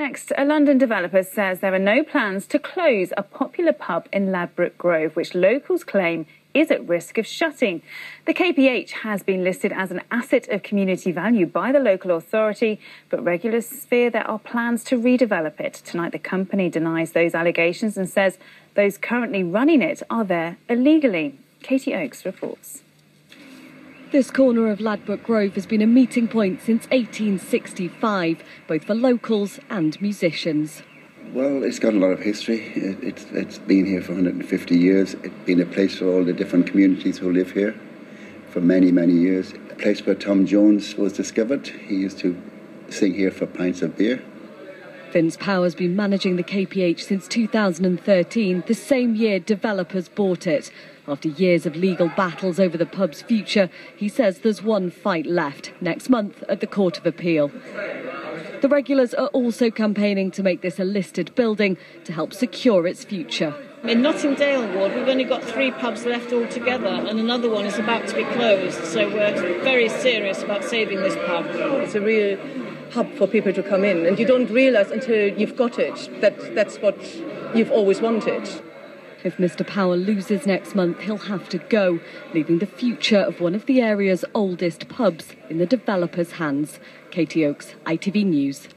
Next, a London developer says there are no plans to close a popular pub in Ladbroke Grove, which locals claim is at risk of shutting. The KPH has been listed as an asset of community value by the local authority, but regulars fear there are plans to redevelop it. Tonight, the company denies those allegations and says those currently running it are there illegally. Katie Oakes reports. This corner of Ladbroke Grove has been a meeting point since 1865, both for locals and musicians. Well, it's got a lot of history. It, it's, it's been here for 150 years. It's been a place for all the different communities who live here for many, many years. A place where Tom Jones was discovered. He used to sing here for pints of beer. Vince Power has been managing the KPH since 2013, the same year developers bought it. After years of legal battles over the pub's future, he says there's one fight left next month at the Court of Appeal. The regulars are also campaigning to make this a listed building to help secure its future. In Notting Dale Ward, we've only got three pubs left altogether, and another one is about to be closed. So we're very serious about saving this pub. It's a real hub for people to come in, and you don't realise until you've got it that that's what you've always wanted. If Mr. Power loses next month, he'll have to go, leaving the future of one of the area's oldest pubs in the developer's hands. Katie Oakes, ITV News.